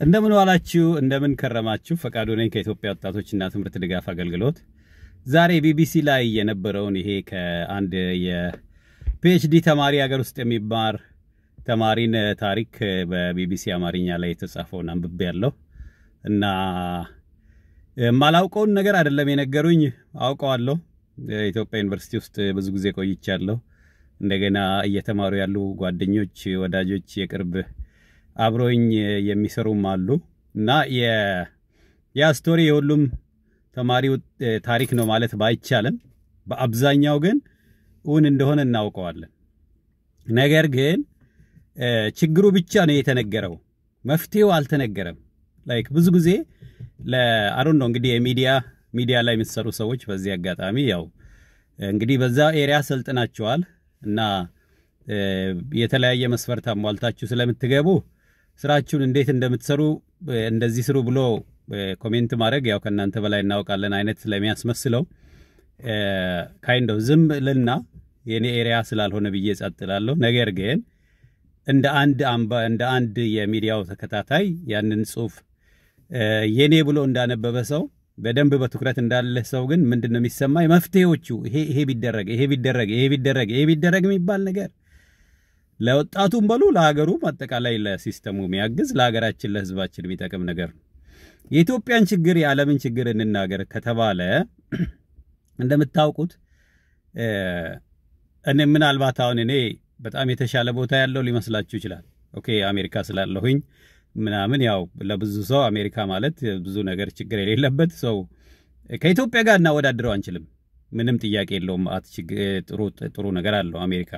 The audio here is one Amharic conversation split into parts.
እንደምን ዋላችሁ፣ እንደምን ከረማችሁ። ፈቃዱ ነኝ ከኢትዮጵያ ወጣቶችና ትምህርት ድጋፍ አገልግሎት። ዛሬ ቢቢሲ ላይ የነበረውን ይሄ ከአንድ የፒኤችዲ ተማሪ ሀገር ውስጥ የሚማር ተማሪን ታሪክ በቢቢሲ አማርኛ ላይ የተጻፈውን አንብቤ ያለው እና የማላውቀውን ነገር አይደለም የነገሩኝ፣ አውቀዋለሁ። ኢትዮጵያ ዩኒቨርሲቲ ውስጥ ብዙ ጊዜ ቆይቻለሁ። እንደገና እየተማሩ ያሉ ጓደኞች፣ ወዳጆች፣ የቅርብ አብሮኝ የሚሰሩም አሉ እና ያ story የሁሉም ተማሪ ታሪክ ነው ማለት ባይቻልም በአብዛኛው ግን እውን እንደሆነ እናውቀዋለን። ነገር ግን ችግሩ ብቻ ነው የተነገረው፣ መፍትሄው አልተነገረም። like ብዙ ጊዜ ለአሩን ነው እንግዲህ የሚዲያ ሚዲያ ላይ የምትሰሩ ሰዎች በዚህ አጋጣሚ ያው እንግዲህ በዛ area ሰልጥናችኋል እና የተለያየ መስፈርት አሟልታችሁ ስለምትገቡ ስራችሁን እንዴት እንደምትሰሩ እንደዚህ ስሩ ብሎ comment ማድረግ ያው ከእናንተ በላይ እናውቃለን አይነት ስለሚያስመስለው kind ው ዝም እልና የኔ area ስላልሆነ ብዬ ጸጥ እላለሁ። ነገር ግን እንደ አንድ አንባቢ እንደ አንድ የሚዲያው ተከታታይ ያንን ጽሁፍ የኔ ብሎ እንዳነበበ ሰው በደንብ በትኩረት እንዳለ ሰው ግን ምንድን ነው የሚሰማኝ? መፍትሄዎቹ ይሄ ይሄ ቢደረግ ይሄ ቢደረግ ይሄ ቢደረግ ይሄ ቢደረግ የሚባል ነገር ለወጣቱም በሉ ለሀገሩም አጠቃላይ ለ system ኡ የሚያግዝ ለሀገራችን ለሕዝባችን የሚጠቅም ነገር ነው። የኢትዮጵያን ችግር የዓለምን ችግር እንናገር ከተባለ እንደምታውቁት እኔ ምናልባት አሁን እኔ በጣም የተሻለ ቦታ ያለው ሊመስላችሁ ይችላል። okay አሜሪካ ስላለሁኝ ምናምን ያው ለብዙ ሰው አሜሪካ ማለት ብዙ ነገር ችግር የሌለበት ሰው ከኢትዮጵያ ጋር እናወዳድረው አንችልም። ምንም ጥያቄ የለውም። ጥሩ ነገር አለው አሜሪካ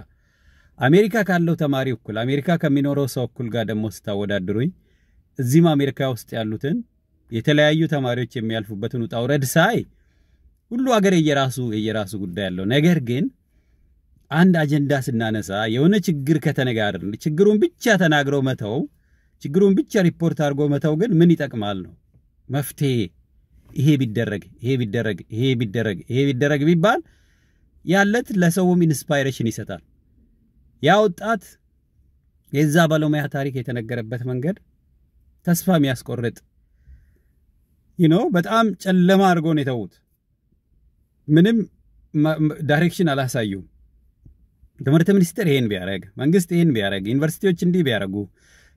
አሜሪካ ካለው ተማሪ እኩል አሜሪካ ከሚኖረው ሰው እኩል ጋር ደግሞ ስታወዳድሩኝ እዚህም አሜሪካ ውስጥ ያሉትን የተለያዩ ተማሪዎች የሚያልፉበትን ውጣ ውረድ ሳይ ሁሉ ሀገር የየራሱ የየራሱ ጉዳይ ያለው ነገር ግን አንድ አጀንዳ ስናነሳ የሆነ ችግር ከተነጋገርን ችግሩን ብቻ ተናግረው መተው ችግሩን ብቻ ሪፖርት አድርጎ መተው ግን ምን ይጠቅማል ነው መፍትሄ ይሄ ቢደረግ ይሄ ቢደረግ ይሄ ቢደረግ ይሄ ቢደረግ ቢባል ያለት ለሰውም inspiration ይሰጣል። ያ ወጣት የዛ ባለሙያ ታሪክ የተነገረበት መንገድ ተስፋ የሚያስቆርጥ ይኖ በጣም ጨለማ አድርጎ ነው የተዉት። ምንም direction አላሳዩም። ትምህርት ሚኒስቴር ይሄን ቢያደረግ፣ መንግስት ይሄን ቢያደረግ፣ ዩኒቨርሲቲዎች እንዲህ ቢያደረጉ፣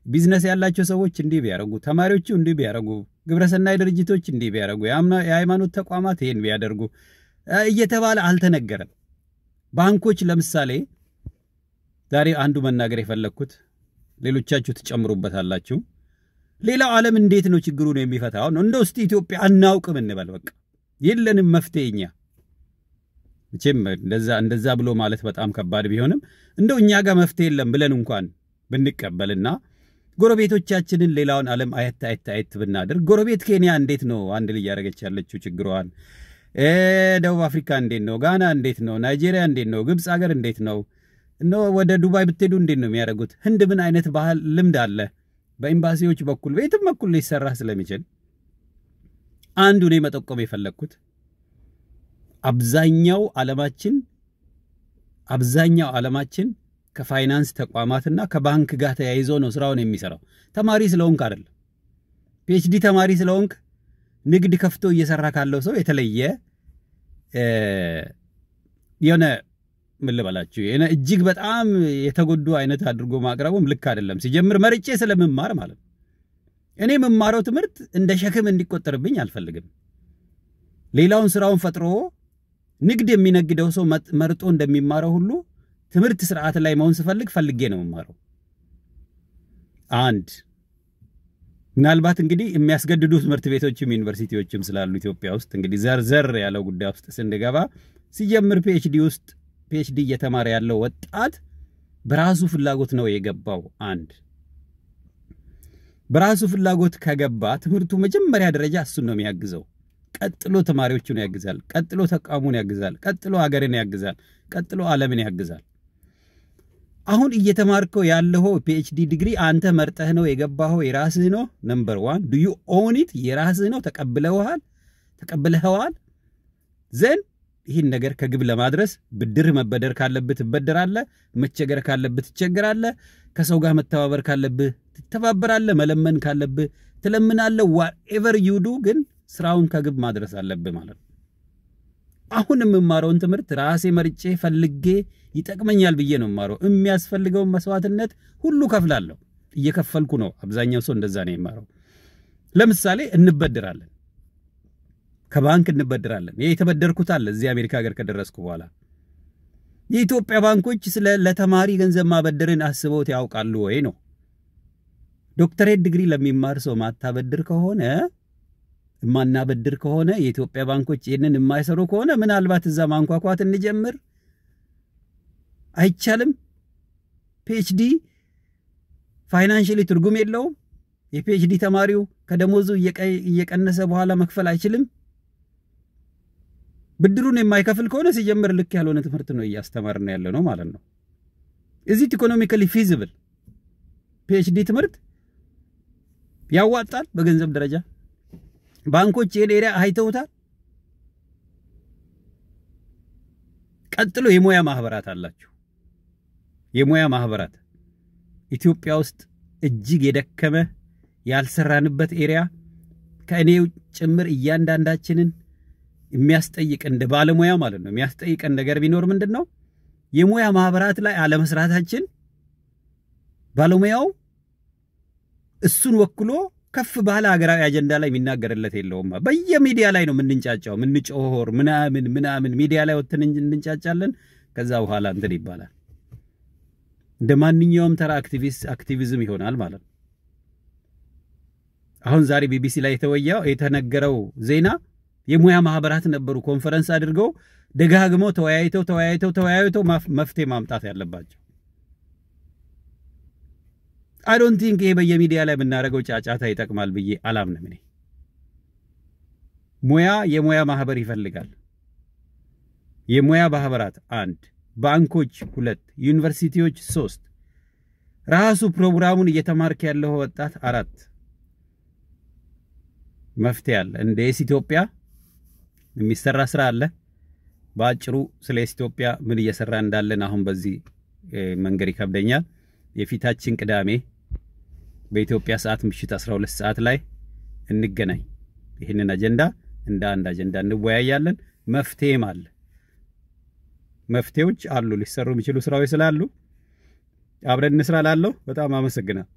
ቢዝነስ ያላቸው ሰዎች እንዲህ ቢያደረጉ፣ ተማሪዎቹ እንዲህ ቢያደረጉ፣ ግብረሰናይ ድርጅቶች እንዲህ ቢያደረጉ፣ የሃይማኖት ተቋማት ይሄን ቢያደርጉ እየተባለ አልተነገረም። ባንኮች ለምሳሌ ዛሬ አንዱ መናገር የፈለግኩት ሌሎቻችሁ ትጨምሩበታላችሁ። ሌላው ዓለም እንዴት ነው ችግሩን የሚፈታው? ነው? እንደው እስቲ ኢትዮጵያ አናውቅም እንበል። በቃ። የለንም መፍትሄ እኛ መቼም እንደዛ ብሎ ማለት በጣም ከባድ ቢሆንም እንደው እኛ ጋር መፍትሄ የለም ብለን እንኳን ብንቀበልና ጎረቤቶቻችንን ሌላውን ዓለም አየት አየት አየት ብናደርግ ጎረቤት ኬንያ እንዴት ነው? አንድ ልጅ ያደረገች ያለችው ችግሯን፣ ደቡብ አፍሪካ እንዴት ነው፣ ጋና እንዴት ነው፣ ናይጄሪያ እንዴት ነው፣ ግብፅ ሀገር እንዴት ነው እነ ወደ ዱባይ ብትሄዱ እንዴት ነው የሚያደርጉት? ህንድ ምን አይነት ባህል ልምድ አለ? በኤምባሲዎች በኩል በየትም በኩል ሊሰራ ስለሚችል አንዱ እኔ መጠቆም የፈለግኩት አብዛኛው ዓለማችን አብዛኛው ዓለማችን ከፋይናንስ ተቋማትና ከባንክ ጋር ተያይዞ ነው ስራውን የሚሰራው። ተማሪ ስለሆንክ አይደለም። PhD ተማሪ ስለሆንክ ንግድ ከፍቶ እየሰራ ካለው ሰው የተለየ የሆነ ምን ልበላችሁ እጅግ በጣም የተጎዱ አይነት አድርጎ ማቅረቡም ልክ አይደለም። ሲጀምር መርጬ ስለምማር ማለት ነው። እኔ የምማረው ትምህርት እንደ ሸክም እንዲቆጠርብኝ አልፈልግም። ሌላውን ስራውን ፈጥሮ ንግድ የሚነግደው ሰው መርጦ እንደሚማረው ሁሉ ትምህርት ስርዓት ላይ መሆን ስፈልግ ፈልጌ ነው የምማረው። አንድ ምናልባት እንግዲህ የሚያስገድዱ ትምህርት ቤቶችም ዩኒቨርሲቲዎችም ስላሉ ኢትዮጵያ ውስጥ እንግዲህ ዘርዘር ያለው ጉዳይ ውስጥ ስንገባ ሲጀምር PhD ውስጥ PhD እየተማረ ያለው ወጣት በራሱ ፍላጎት ነው የገባው። አንድ በራሱ ፍላጎት ከገባ ትምህርቱ መጀመሪያ ደረጃ እሱን ነው የሚያግዘው። ቀጥሎ ተማሪዎቹን ያግዛል። ቀጥሎ ተቋሙን ያግዛል። ቀጥሎ ሀገርን ያግዛል። ቀጥሎ ዓለምን ያግዛል። አሁን እየተማርከው ያለው PhD ዲግሪ አንተ መርጠህ ነው የገባኸው፣ የራስህ ነው። number one do you own የራስህ ነው። ተቀብለውሃል፣ ተቀብለኸዋል then ይህን ነገር ከግብ ለማድረስ ብድር መበደር ካለብህ ትበደራለህ፣ መቸገር ካለብህ ትቸገራለህ፣ ከሰው ጋር መተባበር ካለብህ ትተባበራለህ፣ መለመን ካለብህ ትለምናለህ። whatever you do ግን ስራውን ከግብ ማድረስ አለብህ ማለት ነው። አሁን የምማረውን ትምህርት ራሴ መርጬ ፈልጌ ይጠቅመኛል ብዬ ነው የምማረው። የሚያስፈልገውን መስዋዕትነት ሁሉ ከፍላለሁ፣ እየከፈልኩ ነው። አብዛኛው ሰው እንደዛ ነው የሚማረው። ለምሳሌ እንበድራለን ከባንክ እንበድራለን። ይህ የተበደርኩት አለ እዚህ አሜሪካ ሀገር ከደረስኩ በኋላ የኢትዮጵያ ባንኮች ስለ ለተማሪ ገንዘብ ማበደርን አስበውት ያውቃሉ ወይ ነው። ዶክተሬት ዲግሪ ለሚማር ሰው ማታበድር ከሆነ የማናበድር ከሆነ የኢትዮጵያ ባንኮች ይህንን የማይሰሩ ከሆነ ምናልባት እዛ ማንኳኳት እንጀምር። አይቻልም። PhD financially ትርጉም የለውም። የ PhD ተማሪው ከደሞዙ እየቀነሰ በኋላ መክፈል አይችልም። ብድሩን የማይከፍል ከሆነ ሲጀምር ልክ ያልሆነ ትምህርት ነው እያስተማርን ያለ ነው ማለት ነው። እዚህ economically feasible PhD ትምህርት ያዋጣል በገንዘብ ደረጃ። ባንኮች ይህን area አይተውታል። ቀጥሎ የሙያ ማህበራት አላችሁ። የሙያ ማህበራት ኢትዮጵያ ውስጥ እጅግ የደከመ ያልሰራንበት area ከእኔው ጭምር እያንዳንዳችንን የሚያስጠይቅ እንደ ባለሙያ ማለት ነው የሚያስጠይቀን ነገር ቢኖር ምንድን ነው የሙያ ማህበራት ላይ አለመስራታችን። ባለሙያው እሱን ወክሎ ከፍ ባለ ሀገራዊ አጀንዳ ላይ የሚናገርለት የለውም። በየሚዲያ ላይ ነው የምንንጫጫው፣ ምንጮሆር ምናምን ምናምን ሚዲያ ላይ ወጥተን እንንጫጫለን። ከዛ በኋላ እንትን ይባላል። እንደ ማንኛውም ተራ አክቲቪስት አክቲቪዝም ይሆናል ማለት ነው። አሁን ዛሬ ቢቢሲ ላይ የተወያው የተነገረው ዜና የሙያ ማህበራት ነበሩ ኮንፈረንስ አድርገው ደጋግመው ተወያይተው ተወያይተው ተወያይተው መፍትሄ ማምጣት ያለባቸው። I don't think ይሄ በየሚዲያ ላይ የምናደርገው ጫጫታ ይጠቅማል ብዬ አላምንም። እኔ ሙያ የሙያ ማህበር ይፈልጋል። የሙያ ማህበራት አንድ፣ ባንኮች ሁለት፣ ዩኒቨርሲቲዎች ሶስት፣ ራሱ ፕሮግራሙን እየተማርክ ያለው ወጣት አራት መፍትሄ አለ። እንደ ኢትዮጵያ የሚሰራ ስራ አለ። በአጭሩ ስለ ኢትዮጵያ ምን እየሰራ እንዳለን አሁን በዚህ መንገድ ይከብደኛል። የፊታችን ቅዳሜ በኢትዮጵያ ሰዓት ምሽት 12 ሰዓት ላይ እንገናኝ። ይህንን አጀንዳ እንደ አንድ አጀንዳ እንወያያለን። መፍትሄም አለ። መፍትሄዎች አሉ። ሊሰሩ የሚችሉ ስራዎች ስላሉ አብረን እንስራ ላለሁ በጣም አመሰግናል።